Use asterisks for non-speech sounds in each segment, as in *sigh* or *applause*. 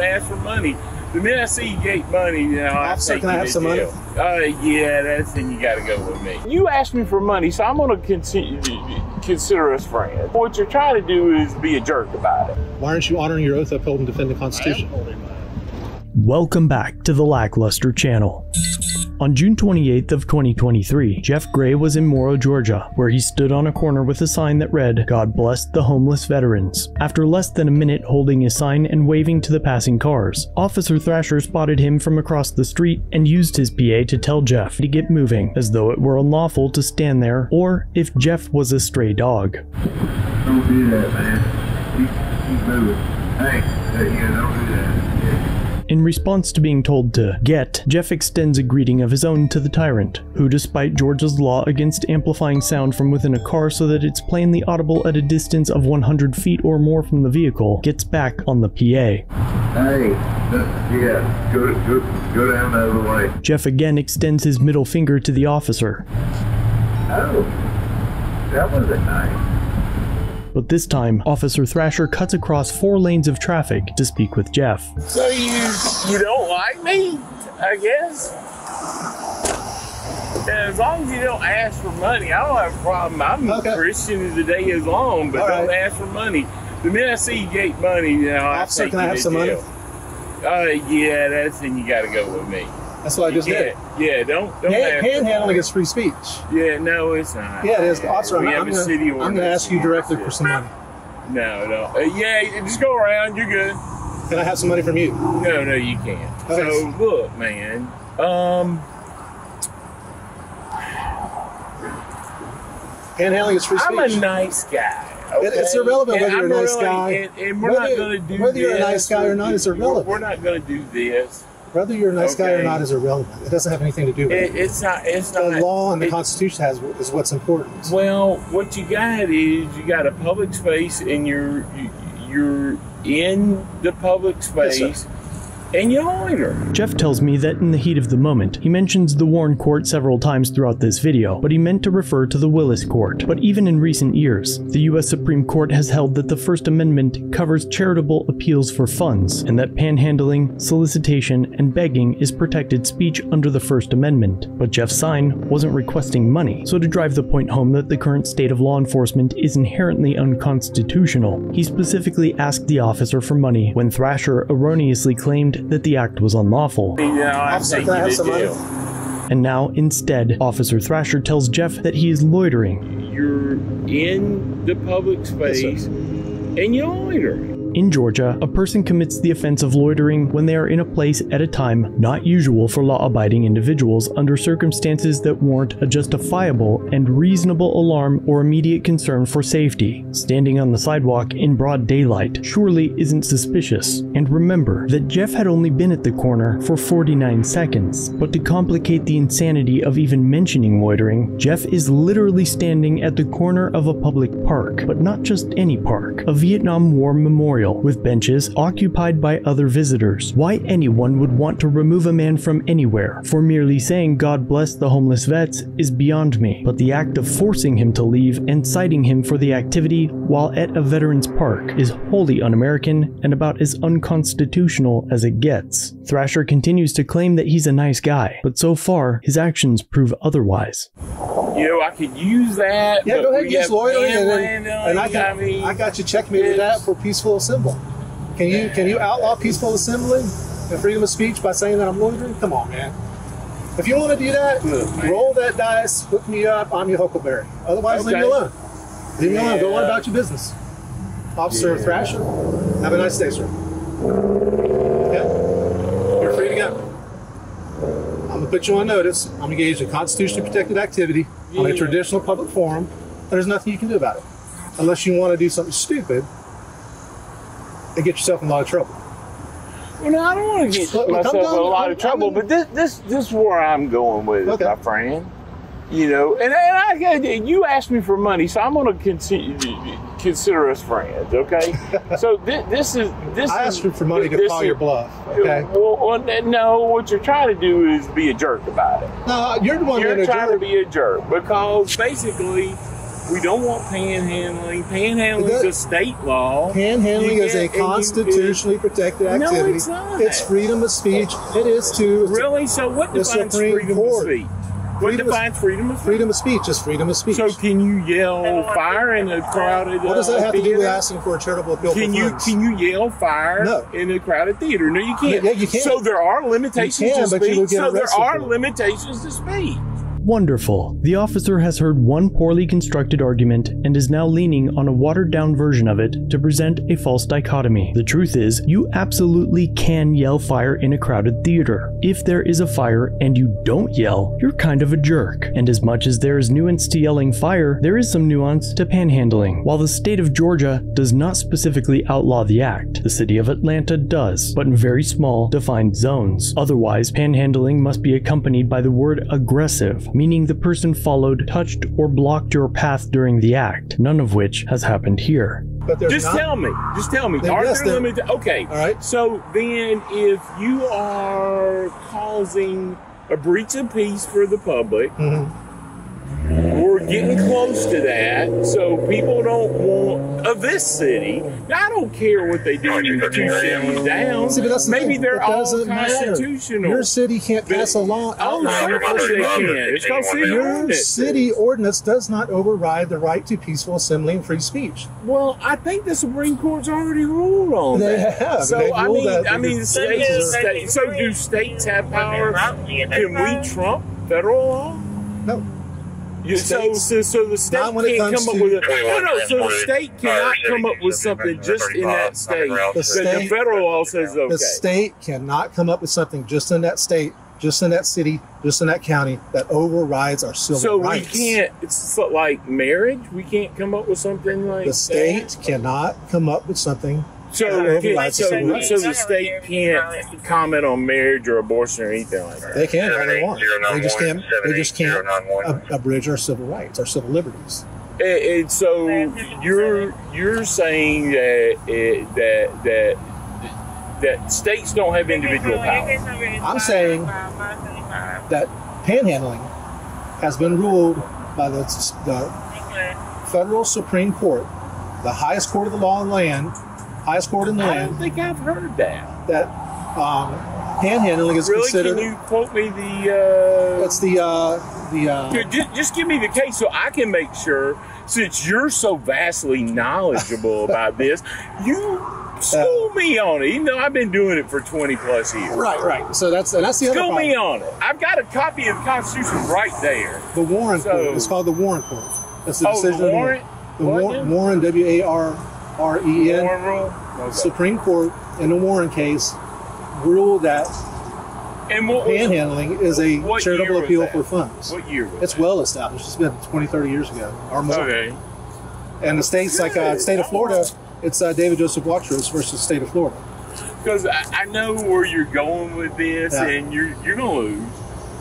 don't ask for money. The minute I see you get money, you know, I Officer, take can I you have to some money? Uh, yeah, that's then you got to go with me. You asked me for money, so I'm going to continue consider us friends. What you're trying to do is be a jerk about it. Why aren't you honoring your oath to uphold and defend the Constitution? Welcome back to the Lackluster channel. On June 28th of 2023, Jeff Gray was in Morrow, Georgia, where he stood on a corner with a sign that read, God bless the homeless veterans. After less than a minute holding his sign and waving to the passing cars, Officer Thrasher spotted him from across the street and used his PA to tell Jeff to get moving, as though it were unlawful to stand there, or if Jeff was a stray dog. Don't do that, man. Keep, keep moving. Hey, hey, yeah, don't do that. Yeah. In response to being told to get, Jeff extends a greeting of his own to the tyrant, who, despite Georgia's law against amplifying sound from within a car so that it's plainly audible at a distance of 100 feet or more from the vehicle, gets back on the PA. Hey, yeah, go, go, go down the other way. Jeff again extends his middle finger to the officer, Oh, that wasn't nice. But this time, Officer Thrasher cuts across four lanes of traffic to speak with Jeff. So you you don't like me, I guess? As long as you don't ask for money, I don't have a problem. I'm Okay. a Christian as the day is long, but All don't right. ask for money. The minute I see you get money, you know, I Officer, take can I have to some money? jail. Uh, yeah, that's then you got to go with me. That's what I just yeah, did. yeah, don't don't ask. Panhandling is free speech. Yeah, no, it's not. Yeah, it is. Officer, I'm, we I'm a gonna, city I'm gonna ask you directly for some money. No, no. Uh, yeah, just go around. You're good. Can I have some money from you? No, no, you can't. Okay. So look, man. Um, Panhandling is free speech. I'm a nice guy. It- it's okay? irrelevant whether And you're a nice really- guy. And, and we're Whether- not going to do whether you're a nice guy or not is We're- irrelevant. We're not going to do this. Whether you're a nice guy or not is irrelevant. It doesn't have anything to do with It, it. it's not. It's The not. law and the it- Constitution has is what's important. Well, what you got is you got a public space, and you're you're in the public Yes, space, and. Jeff tells me that in the heat of the moment, he mentions the Warren Court several times throughout this video, but he meant to refer to the Willis Court. But even in recent years, the US Supreme Court has held that the First Amendment covers charitable appeals for funds, and that panhandling, solicitation, and begging is protected speech under the First Amendment. But Jeff's sign wasn't requesting money, so to drive the point home that the current state of law enforcement is inherently unconstitutional, he specifically asked the officer for money when Thrasher erroneously claimed that the act was unlawful. You Officer, can I have some money? And now, instead, Officer Thrasher tells Jeff that he is loitering You're in the public space, and you loiter. In Georgia, a person commits the offense of loitering when they are in a place at a time not usual for law abiding individuals under circumstances that warrant a justifiable and reasonable alarm or immediate concern for safety. Standing on the sidewalk in broad daylight surely isn't suspicious. And remember that Jeff had only been at the corner for 49 seconds. But to complicate the insanity of even mentioning loitering, Jeff is literally standing at the corner of a public park, but not just any park, a Vietnam War memorial with benches occupied by other visitors. Why anyone would want to remove a man from anywhere for merely saying God bless the homeless vets is beyond me, but the act of forcing him to leave and citing him for the activity while at a veterans park is wholly un-American and about as unconstitutional as it gets. Thrasher continues to claim that he's a nice guy, but so far his actions prove otherwise. You know, I could use that. Yeah, go ahead and use loitering, and, then, and I, got, mean, I got you checkmated that for peaceful assembly. Can you can you outlaw peaceful assembly and freedom of speech by saying that I'm loitering? Come on, man. If you want to do that, Look, roll that dice, hook me up. I'm your Huckleberry. Otherwise, leave me alone. Leave me alone. Go on Yeah. about your business. Officer Yeah. Thrasher, have a nice day, sir. Okay? You're free to go. I'm gonna put you on notice. I'm engaged in constitutionally protected activity on a traditional public forum. There's nothing you can do about it, unless you want to do something stupid and get yourself in a lot of trouble. Well, no, I don't want to get Look, myself in a lot of trouble, I'm- but this, this, this is where I'm going with it, Okay. my friend. You know, and, and I, you asked me for money, so I'm going to consider consider us friends, okay? so thi- this is this. *laughs* I is, asked you for money to call is- your bluff. Okay. Uh, well, well, no, what you're trying to do is be a jerk about it. No, you're the one You're trying to be a jerk because basically We don't want panhandling. Panhandling is a state law. Panhandling You is a can't- and you- constitutionally protected No, activity. it's not. It's freedom of speech. It is too. Really? So what The defines Supreme freedom Court. of speech? What Freedom of- defines freedom of speech? freedom of speech is freedom of speech. So can you yell fire in a crowded? what does that uh, have to do with asking for a charitable appeal Can you funds? can you yell fire No. in a crowded theater? No, you can't. Yeah, you can't. So there are limitations can, to but you speech. so there are it. limitations to speech. Wonderful. The officer has heard one poorly constructed argument and is now leaning on a watered down version of it to present a false dichotomy. The truth is, you absolutely can yell fire in a crowded theater. If there is a fire and you don't yell, you're kind of a jerk. And as much as there is nuance to yelling fire, there is some nuance to panhandling. While the state of Georgia does not specifically outlaw the act, the city of Atlanta does, but in very small, defined zones. Otherwise, panhandling must be accompanied by the word aggressive, meaning the person followed, touched, or blocked your path during the act, none of which has happened here. but Just not. tell me. Just tell me. Are yes, there then- limitations? Okay. All right. So then, if you are causing a breach of peace for the public, Mhm. We're getting close to that. So people don't want of this city. I don't care what they do in the two cities down. See, but that's the Maybe thing. they're It all doesn't matter. Your city can't But- pass a law Oh, outlawing sure, of course they can. It's called city Your ordinance. city ordinance does not override the right to peaceful assembly and free speech. Well, I think the Supreme Court's already ruled on They that. have. So They've I ruled mean, that I mean, because states, states so do states have power? Can we trump federal law? No. You, so, States- so, so the state Not can't come up with a no, no. So the state cannot come up with something just in that state The that the federal law says okay. The state cannot come up with something just in that state, just in that city, just in that county that overrides our civil So rights. we can't. It's like marriage. We can't come up with something like The state cannot come up with something. That? So, can, overrides so, so the state can't comment on marriage or abortion or anything like that. They can all they want. They just can't. They just can't abridge our civil rights, our civil liberties. And, and so you're you're saying that eh, that that that states don't have individual power. I'm saying that panhandling has been ruled by the, the federal Supreme Court, the highest court of the law and land, highest court in the I don't think I've heard that. that um, panhandling is Really? considered. Can you quote me the? Uh, the uh, the uh, Ju- just, just give me the case so I can make sure. Since you're so vastly knowledgeable *laughs* about this, you school me on it. Even though I've been doing it for 20 plus years. right, right. So that's and that's the other School me on it. I've got a copy of the Constitution right there. The Warren So- Court. It's called the Warren Court. That's the Oh, decision. of warrant? The Warren? Warren W A R R E N. Okay. Supreme Court in the Warren case ruled that And what was, panhandling is a charitable appeal that? for funds. what year was It's that? well established. It's been 20, 30 years ago or more. Okay. And the states like uh, state of Florida, it's uh, David Joseph Watros versus the state of Florida. Because I, I know where you're going with this, Yeah. and you're you're gonna lose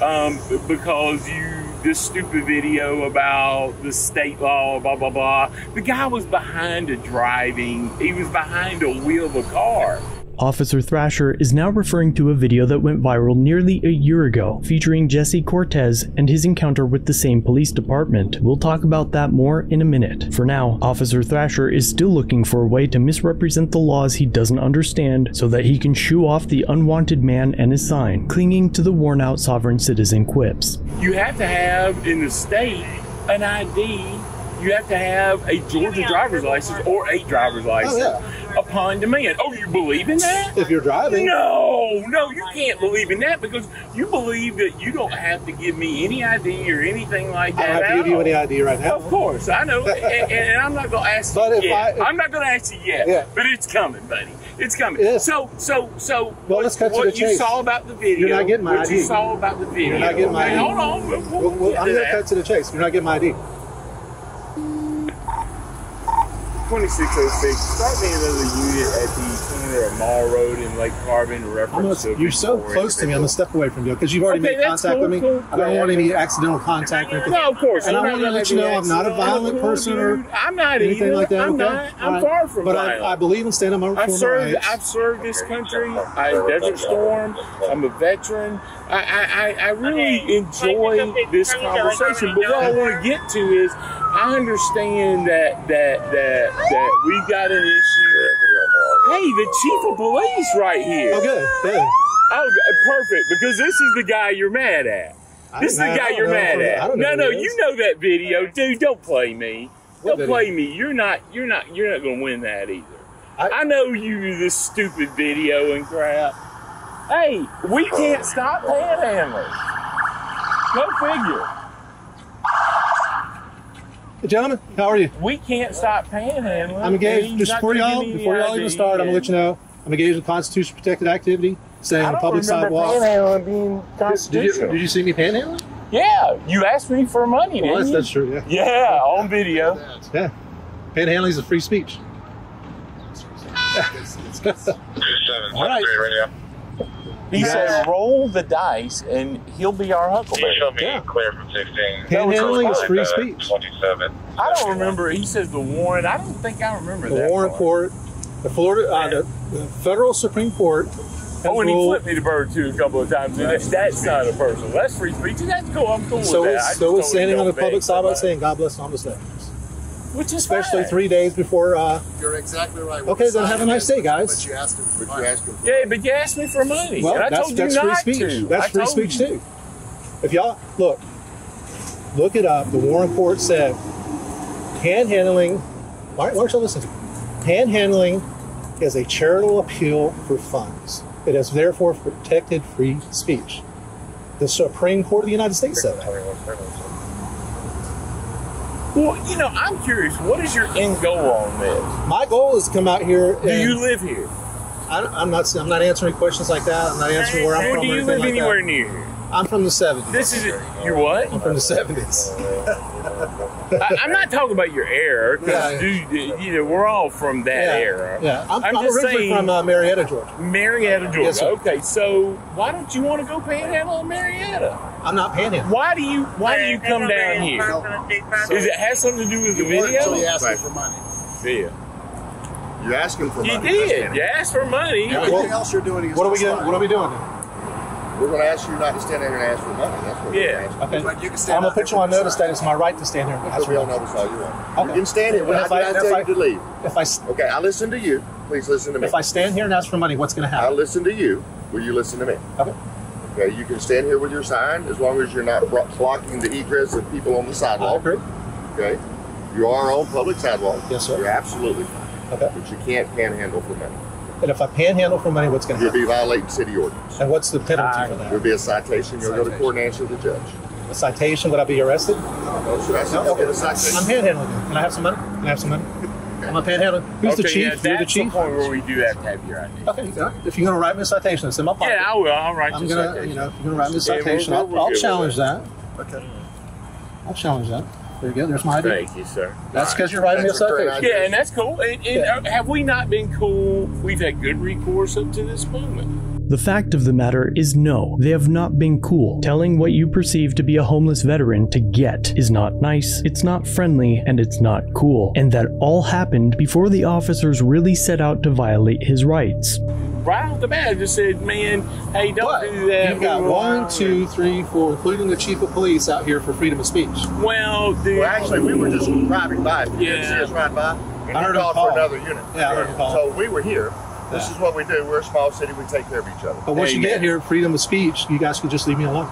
um, because you this stupid video about the state law, blah blah blah. The guy was behind a driving. He was behind a wheel of a car. Officer Thrasher is now referring to a video that went viral nearly a year ago, featuring Jesse Cortez and his encounter with the same police department. We'll talk about that more in a minute. For now, Officer Thrasher is still looking for a way to misrepresent the laws he doesn't understand so that he can shoo off the unwanted man and his sign, clinging to the worn out sovereign citizen quips. You have to have in the state an ID. You have to have a Georgia driver's license or a driver's oh, license upon demand. Oh, you believe in that? If you're driving, No, no, you can't believe in that because you believe that you don't have to give me any ID or anything like I that. don't have to give you any ID right now. Of course, I know, and, and I'm not going to ask But you yet. I- I'm not going to ask you yet, Yeah. but it's coming, buddy. It's coming. It. So, so, so. Well, what, let's cut to what you chase. saw about the video. You're not getting my what you saw about the video. You're not getting my Okay, ID. Hold on. We'll, we'll, Well, I'm going to cut to the chase. You're not getting my ID. 2606, start me another unit at the corner of Mall Road and Lake Harbin reference gonna, to you're so close to me. I'm gonna step away from you because you've already Okay, made contact cool, with me. cool. I don't want any accidental contact or anything. No, of course. And I'm I wanna let you know have I'm not a violent person or I'm not anything either. like that. I'm okay? not. I'm All right. far from But. I, I believe in standing up I've for my served. rights. I've served this country. I Desert Storm. I'm a veteran. I I, I, I really enjoy this conversation. But what I want to get to is, I understand that that that that we got an issue. Hey, the chief of police right here. Oh, good. good. Oh, perfect. Because this is the guy you're mad at. This is the guy you're mad at. No, no, you know that video, dude. Don't play me. What Don't play me. You're not. You're not. You're not gonna win that either. I- I, know you this stupid video and crap. Hey, we can't stop panhandling. Go figure. Hey, gentlemen, how are you? We can't stop panhandling. I'm engaged. Just not before y'all, before y'all even start, I'm gonna let you know I'm engaged in constitution protected activity, staying on a public remember sidewalk. panhandling being Did you, did you see me panhandling? yeah, you asked me for money, Well, didn't that's, you? that's true. Yeah. Yeah, on video. Yeah. Panhandling is a free speech. All right. He said, "Roll the dice, and he'll be our You Huckleberry." shall be Yeah. clear from 16. Panhandling is free speech. 27. I don't remember. He says the warrant. I don't think I remember The that. Warren part. Court, the Florida, uh, the, the federal Supreme Court. Oh, and he flipped me the bird too a couple of times. And that, that's not a personal. That's free speech. and That's cool. I'm cool So with is that. I so told is standing on don't public beg sidewalk saying "God bless Thomas Davis," which is especially fine. three days before. Uh, You're exactly right. Okay, then have a nice day, guys. But you asked him for money. you asked him for Yeah, but you asked me for money, well, and I that's told that's you free not speech. to. That's I free speech you. too. If y'all look, look it up. The Warren Court said panhandling. Why, why don't you listen? to me? Panhandling is a charitable appeal for funds. It is therefore protected free speech. The Supreme Court of the United States said that. Well, you know, I'm curious. What is your end goal on this? My goal is to come out here. Do you live here? I, I'm not. I'm not answering questions like that. I'm not answering where I'm Or from. do you live like anywhere that. near here? I'm from the '70s. This is your what? I'm from the '70s. *laughs* I, I'm not talking about your era, Yeah. because you know we're all from that yeah, era. Yeah, I'm, I'm I'm originally saying- from uh, Marietta, Georgia. Marietta, Georgia. Yes, okay, so why don't you want to go panhandle in Marietta? I'm not panhandling. Why do you Why do you come down here? Is it has something to do with the You weren't until he video? asked for money. Yeah, You're asking for you money. did. You asked for money. Everything Well, else you're doing is What are we just doing? What are we doing? Then? We're going to ask you not to stand there and ask for money. That's what Yeah. we're asking. Okay. But you can stand I'm gonna put you on notice that it's my right to stand here. and ask Put on notice all you want. Okay. You can stand here. And I if did I- not if tell I- you to leave. If I s- Okay, I listen to you. Please listen to me. if I stand here and ask for money, what's going to happen? I listen to you. Will you listen to me? Okay. Okay, you can stand here with your sign as long as you're not blocking the egress of people on the I sidewalk. agree. Okay, you are on public sidewalk. Yes, sir. You're absolutely fine, Okay. but you can't panhandle for money. And if I panhandle for money, what's going to You'll happen? be violating city ordinance. And what's the penalty I- for There'll be a citation. You'll go to court and answer the judge. A citation? Would I be arrested? No, so that's No? you'll get a I'm citation. panhandling. Can I have some money? Can I have some money? I'm a panhandler. Who's the Okay, chief? yeah, You're the that's chief. point where we do have to have your ID. Okay. all right. If you're going to write me a citation, it's in my pocket. Yeah, I will. I'll write I'm you gonna, citation. you know, if you're gonna write me a Yeah, we're- citation, we're- I'll, we're I'll good with challenge that. that. Okay. I'll challenge that. There you go. There's my ID. Thank you, sir. That's because you're writing me a That's citation. idea. Yeah, and that's cool. And, and Yeah. uh, have we not been cool? We've had good recourse up to this moment. The fact of the matter is no, they have not been cool. Telling what you perceive to be a homeless veteran to get is not nice, it's not friendly, and it's not cool. And that all happened before the officers really set out to violate his rights. Right off the bat, I just said, man, hey, don't But do that. you've got We're one, wild. two, three, four, including the chief of police out here for freedom of speech. Well, dude. Well, actually, we were just driving by. You didn't see us ride by. And I you heard him called call. for another unit. Yeah, I heard him call. So we were here. This Yeah. is what we do. We're a small city. We take care of each other. But once Hey, you get here, freedom of speech, you guys can just leave me alone.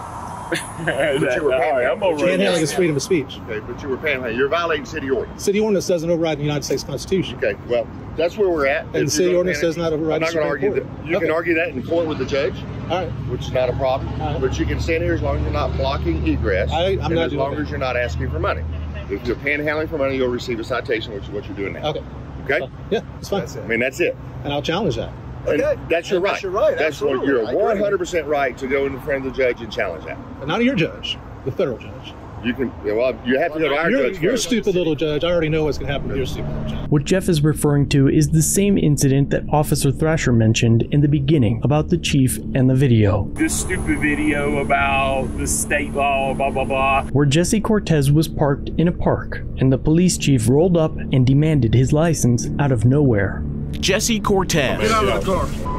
That- you were all right, I'm over it. Panhandling is freedom of speech. Okay, but you were panhandling. You're violating city ordinance. City ordinance doesn't override the United States Constitution. Okay, well, that's where we're at. And the If city ordinance pan- does not override I'm not the going to argue Court. that. You Okay. can argue that in court with the judge, All right. which is not a problem. All right. But you can stand here as long as you're not blocking egress. I- I'm and not as long that. as you're not asking for money. If you're panhandling for money, you'll receive a citation, which is what you're doing now. Okay. Okay? Yeah, it's fine. That's it. I mean, that's it. And I'll challenge that. And Okay. that's your And right. that's your right, That's what you're 100 percent right to go in front of the judge and challenge that. But not your judge, the federal judge. You can. Well, you have to go to our You're, judge you're a stupid little judge. I already know what's going to happen to your stupid little judge. What Jeff is referring to is the same incident that Officer Thrasher mentioned in the beginning about the chief and the video, This stupid video about the state law, blah, blah, blah. where Jesse Cortez was parked in a park and the police chief rolled up and demanded his license out of nowhere. Jesse Cortez. Get out of the car.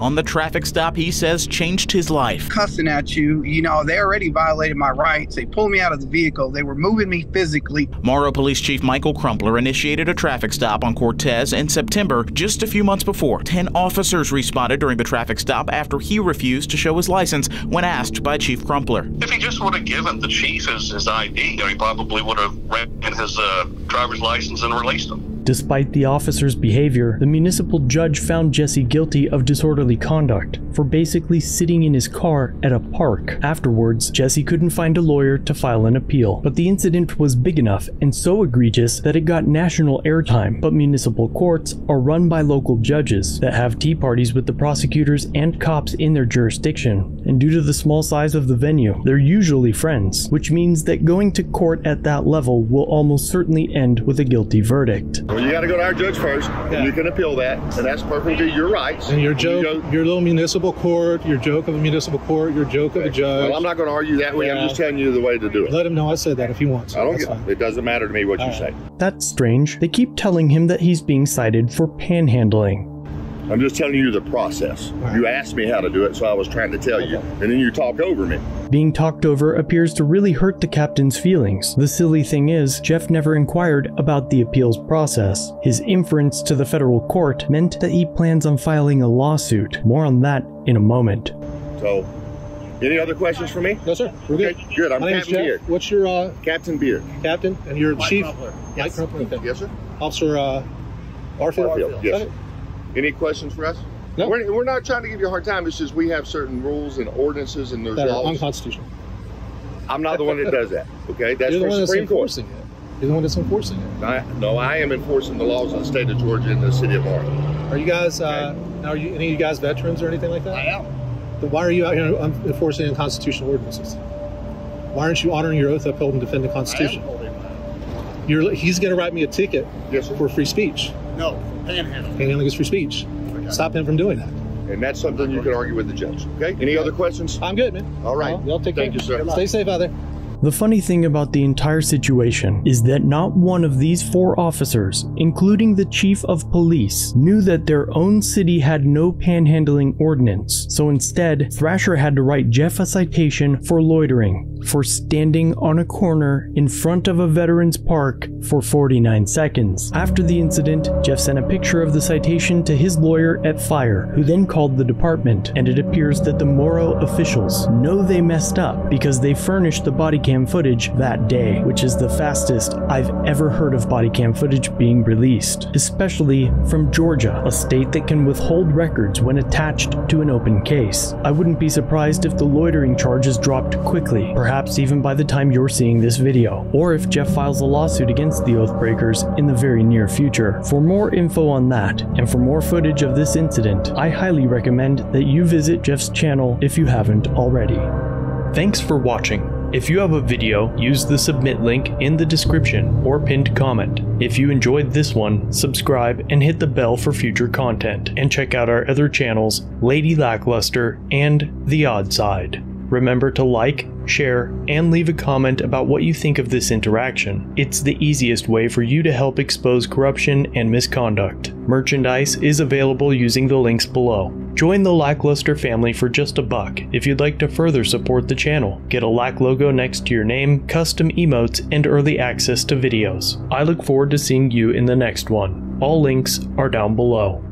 On the traffic stop, he says changed his life. cussing at you. You know, they already violated my rights. They pulled me out of the vehicle. They were moving me physically. Morrow Police Chief Michael Crumpler initiated a traffic stop on Cortez in September, just a few months before. Ten officers responded during the traffic stop after he refused to show his license when asked by Chief Crumpler. If he just would have given the chief his, his ID, he probably would have ran his uh, driver's license and released him. Despite the officer's behavior, the municipal judge found Jesse guilty of disorderly conduct for basically sitting in his car at a park. Afterwards, Jesse couldn't find a lawyer to file an appeal, but the incident was big enough and so egregious that it got national airtime. But municipal courts are run by local judges that have tea parties with the prosecutors and cops in their jurisdiction, and due to the small size of the venue, they're usually friends, which means that going to court at that level will almost certainly end with a guilty verdict. Well, you got to go to our judge first. Yeah. and You can appeal that, and that's perfectly your rights. And your You joke, go- your little municipal court, your joke of a municipal court, your joke of a judge. well, I'm not going to argue that way. Yeah. I'm just telling you the way to do it. Let him know I said that if he wants. I don't That's get. It doesn't matter to me what you All say. That's strange. They keep telling him that he's being cited for panhandling. I'm just telling you the process. right. You asked me how to do it, so I was trying to tell you, and then you talk over me. Being talked over appears to really hurt the captain's feelings. The silly thing is, Jeff never inquired about the appeals process. His inference to the federal court meant that he plans on filing a lawsuit. More on that in a moment. So, any other questions for me? No, sir. We're good. Okay, good. I'm My Captain Beard. What's your uh, Captain Beard. captain and your chief? Mike Crumpler. Yes, sir. Officer uh, Barfield. Barfield, yes. Any questions for us? No. We're, we're not trying to give you a hard time. It's just we have certain rules and ordinances, and there's That are laws. unconstitutional. I'm not the one that does that. Okay, that's You're the one that's Supreme Court. enforcing it. You're the one that's enforcing it. I, no, I am enforcing the laws of the state of Georgia and the city of Martin. Are you guys? Uh, Are you any of you guys veterans or anything like that? I am. Then why are you out here enforcing unconstitutional ordinances? Why aren't you honoring your oath to uphold and defend the Constitution? You're, he's going to write me a ticket Yes, for free speech. No, panhandle. Panhandling is free speech. Stop him from doing that. And that's something you can argue with the judge. Okay. Any other questions? I'm good, man. All right. Y'all take Thank care. you, sir. Stay safe out there. The funny thing about the entire situation is that not one of these four officers, including the chief of police, knew that their own city had no panhandling ordinance. So instead, Thrasher had to write Jeff a citation for loitering, for standing on a corner in front of a veterans park for 49 seconds. After the incident, Jeff sent a picture of the citation to his lawyer at FIRE, who then called the department, and it appears that the Morrow officials know they messed up because they furnished the body cam footage that day, which is the fastest I've ever heard of body cam footage being released, especially from Georgia, a state that can withhold records when attached to an open case. I wouldn't be surprised if the loitering charge is dropped quickly, perhaps even by the time you're seeing this video, or if Jeff files a lawsuit against the Oathbreakers in the very near future. For more info on that, and for more footage of this incident, I highly recommend that you visit Jeff's channel if you haven't already. Thanks for watching. If you have a video, use the submit link in the description or pinned comment. If you enjoyed this one, subscribe and hit the bell for future content, and check out our other channels, Lady Lackluster and The Odd Side. Remember to like, share, and leave a comment about what you think of this interaction. It's the easiest way for you to help expose corruption and misconduct. Merchandise is available using the links below. Join the Lackluster family for just a buck if you'd like to further support the channel. Get a Lack logo next to your name, custom emotes, and early access to videos. I look forward to seeing you in the next one. All links are down below.